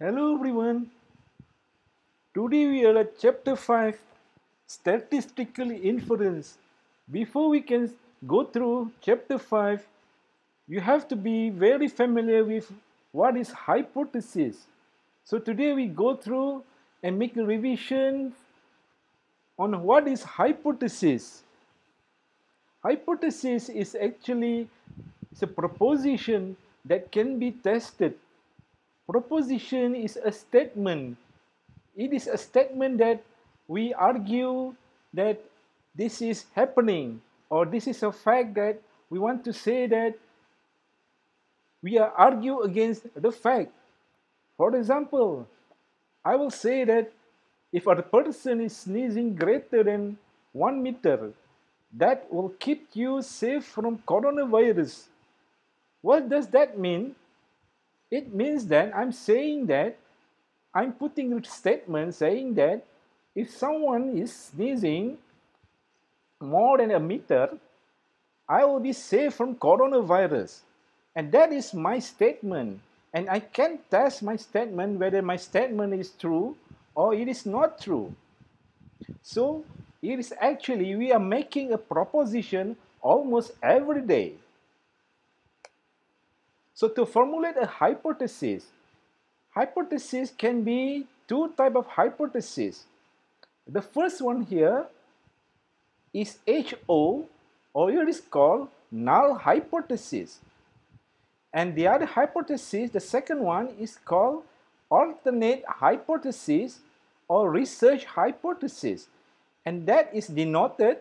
Hello everyone. Today we are at chapter 5 statistical inference. Before we can go through chapter 5, you have to be very familiar with what is hypothesis. So today we go through and make a revision on what is hypothesis. Hypothesis is actually it's a proposition that can be tested proposition is a statement. It is a statement that we argue that this is happening or this is a fact that we want to say that we argue against the fact. For example, I will say that if a person is sneezing greater than one meter, that will keep you safe from coronavirus. What does that mean? It means that I'm saying that I'm putting a statement saying that if someone is sneezing more than a meter, I will be safe from coronavirus. And that is my statement. And I can test my statement whether my statement is true or it is not true. So it is actually, we are making a proposition almost every day. So to formulate a hypothesis, hypothesis can be two type of hypothesis. The first one here is HO or it is called null hypothesis. And the other hypothesis, the second one is called alternate hypothesis or research hypothesis. And that is denoted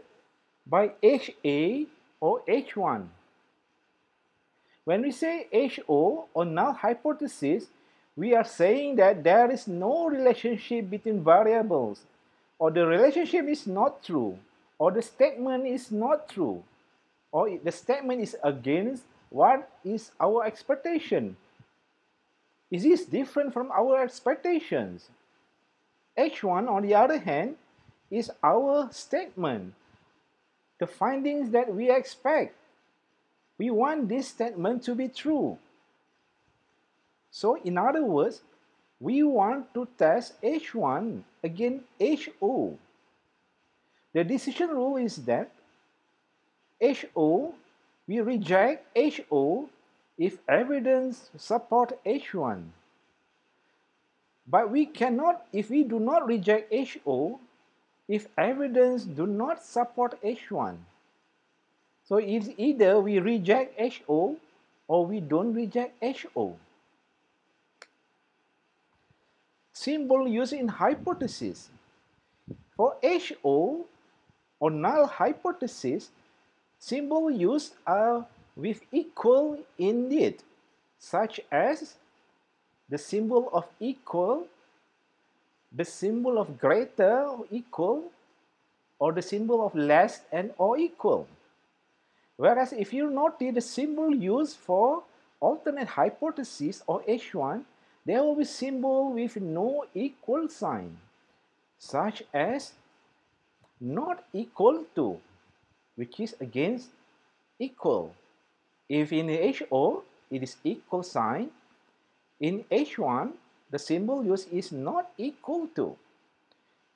by HA or H1. When we say HO or null hypothesis, we are saying that there is no relationship between variables or the relationship is not true or the statement is not true or the statement is against what is our expectation. Is this different from our expectations? H1 on the other hand is our statement, the findings that we expect we want this statement to be true. So in other words, we want to test H1 against HO. The decision rule is that HO, we reject HO if evidence support H1. But we cannot, if we do not reject HO, if evidence do not support H1. So it's either we reject HO or we don't reject HO. Symbol used in hypothesis. For HO or null hypothesis, symbol used are with equal in indeed, such as the symbol of equal, the symbol of greater or equal, or the symbol of less and or equal. Whereas if you notice the symbol used for alternate hypothesis or H1, there will be symbol with no equal sign, such as not equal to, which is against equal. If in HO, it is equal sign. In H1, the symbol used is not equal to.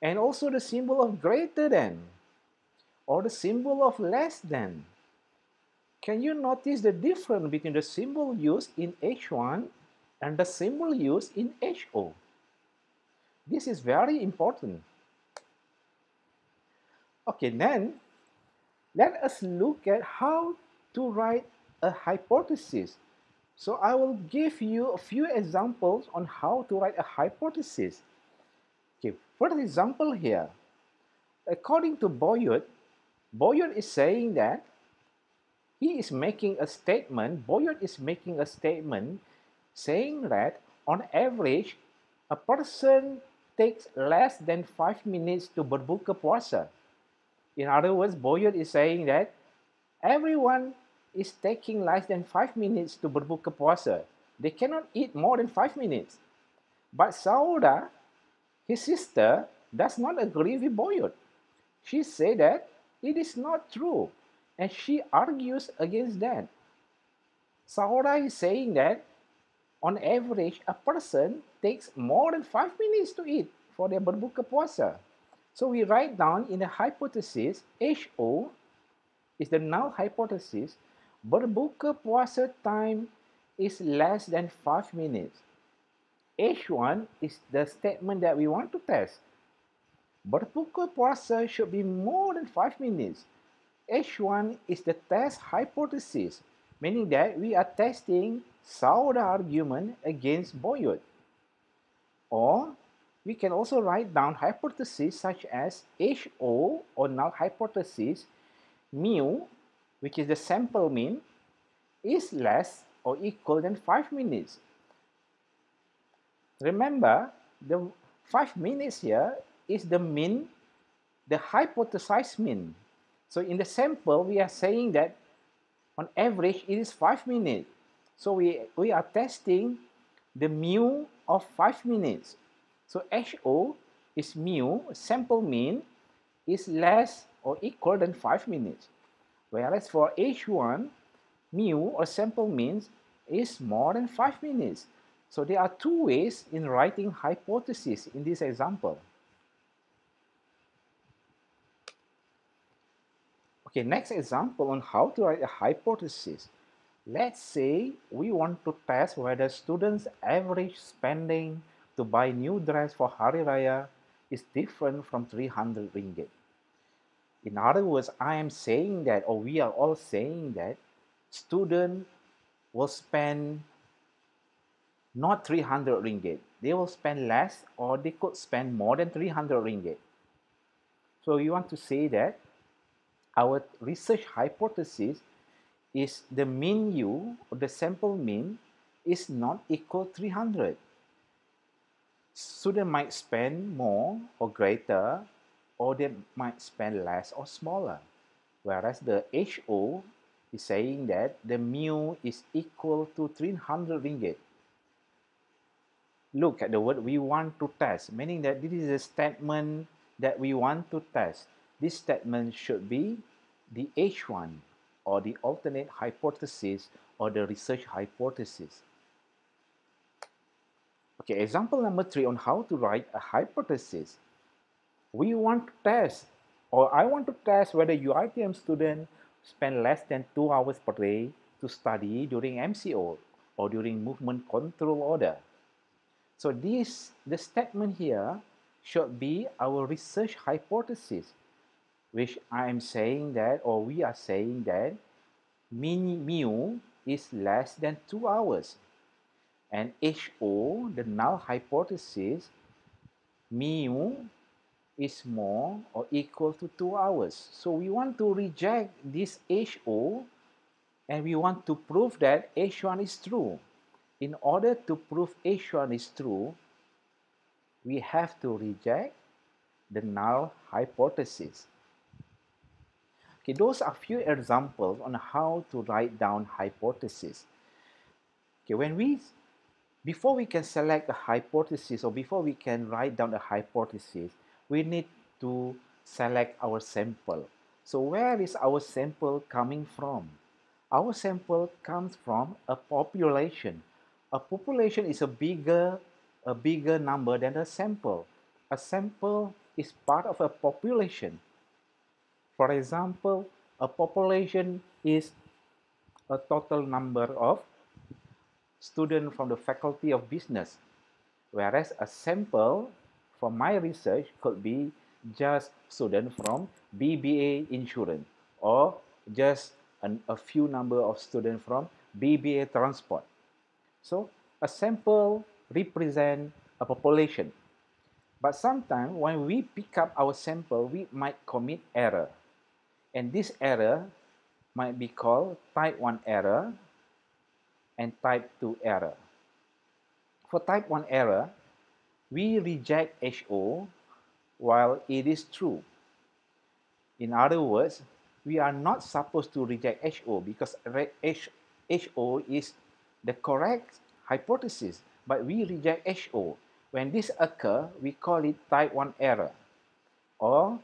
And also the symbol of greater than, or the symbol of less than. Can you notice the difference between the symbol used in H1 and the symbol used in HO? This is very important. Okay, then let us look at how to write a hypothesis. So I will give you a few examples on how to write a hypothesis. Okay, for example here, according to Boyott, Boyott is saying that he is making a statement, Boyott is making a statement saying that on average, a person takes less than five minutes to berbuka puasa. In other words, Boyott is saying that everyone is taking less than five minutes to berbuka puasa. They cannot eat more than five minutes. But Sauda, his sister, does not agree with Boyott. She said that it is not true and she argues against that. Sahora is saying that on average, a person takes more than five minutes to eat for their berbuka puasa. So we write down in the hypothesis, HO is the null hypothesis, berbuka puasa time is less than five minutes. H1 is the statement that we want to test. Berbuka puasa should be more than five minutes. H1 is the test hypothesis, meaning that we are testing Sauda argument against Boyott. Or we can also write down hypotheses such as HO or null hypothesis mu, which is the sample mean, is less or equal than 5 minutes. Remember, the 5 minutes here is the mean, the hypothesized mean. So in the sample, we are saying that on average, it is 5 minutes. So we, we are testing the mu of 5 minutes. So HO is mu, sample mean, is less or equal than 5 minutes. Whereas for H1, mu or sample means is more than 5 minutes. So there are two ways in writing hypothesis in this example. Okay, next example on how to write a hypothesis. Let's say we want to test whether students' average spending to buy new dress for Hari Raya is different from 300 ringgit. In other words, I am saying that, or we are all saying that, student will spend not 300 ringgit. They will spend less or they could spend more than 300 ringgit. So you want to say that our research hypothesis is the mean u or the sample mean is not equal 300 student might spend more or greater or they might spend less or smaller. Whereas the HO is saying that the mu is equal to 300 ringgit. Look at the word we want to test, meaning that this is a statement that we want to test. This statement should be the H1 or the alternate hypothesis or the research hypothesis. Okay, example number three on how to write a hypothesis. We want to test, or I want to test whether UITM students spend less than two hours per day to study during MCO or during movement control order. So this, the statement here should be our research hypothesis, which I am saying that, or we are saying that, mu is less than two hours and HO, the null hypothesis, mu is more or equal to 2 hours. So we want to reject this HO and we want to prove that H1 is true. In order to prove H1 is true, we have to reject the null hypothesis. Okay, those are few examples on how to write down hypothesis. Okay, when we before we can select a hypothesis or before we can write down a hypothesis, we need to select our sample. So where is our sample coming from? Our sample comes from a population. A population is a bigger, a bigger number than a sample. A sample is part of a population. For example, a population is a total number of students from the Faculty of Business, whereas a sample for my research could be just students from BBA Insurance or just an, a few number of students from BBA Transport. So a sample represent a population. But sometimes when we pick up our sample, we might commit error. And this error might be called type 1 error and type 2 error. For type 1 error, we reject HO while it is true. In other words, we are not supposed to reject HO because HO is the correct hypothesis, but we reject HO. When this occur, we call it type 1 error or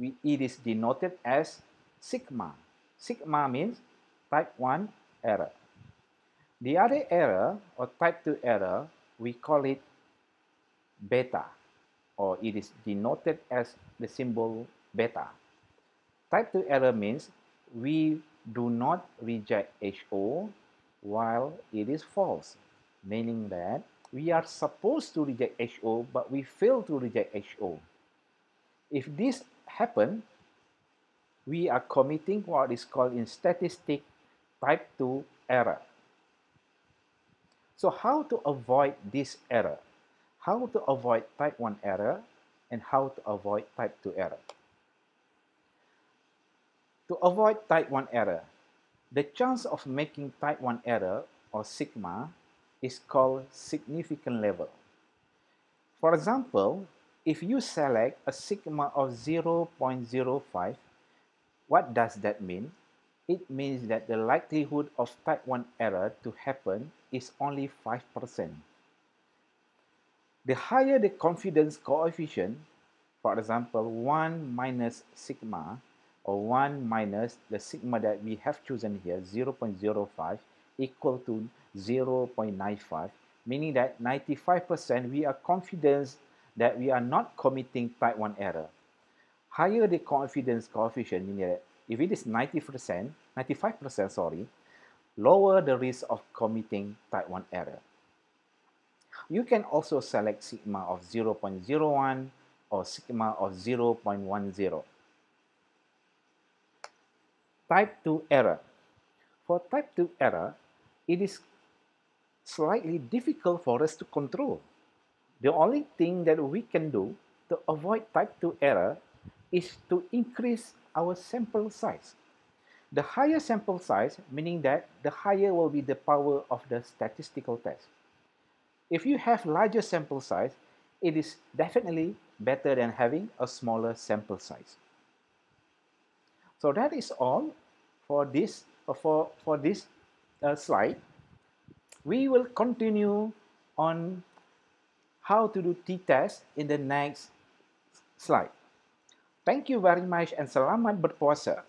we, it is denoted as sigma. Sigma means type 1 error. The other error or type 2 error, we call it beta or it is denoted as the symbol beta. Type 2 error means we do not reject HO while it is false, meaning that we are supposed to reject HO but we fail to reject HO. If this happens, we are committing what is called in statistic type 2 error. So how to avoid this error? How to avoid type 1 error and how to avoid type 2 error? To avoid type 1 error, the chance of making type 1 error or sigma is called significant level. For example, if you select a sigma of 0.05, what does that mean? it means that the likelihood of type 1 error to happen is only 5%. The higher the confidence coefficient, for example, 1 minus sigma or 1 minus the sigma that we have chosen here, 0.05 equal to 0.95, meaning that 95% we are confident that we are not committing type 1 error. Higher the confidence coefficient, meaning that if it is 90%, 95%, sorry, lower the risk of committing type 1 error. You can also select sigma of 0.01 or sigma of 0.10. Type 2 error. For type 2 error, it is slightly difficult for us to control. The only thing that we can do to avoid type 2 error is to increase our sample size. The higher sample size, meaning that the higher will be the power of the statistical test. If you have larger sample size, it is definitely better than having a smaller sample size. So that is all for this, uh, for, for this uh, slide. We will continue on how to do t-test in the next slide. Thank you very much and selamat berpuasa.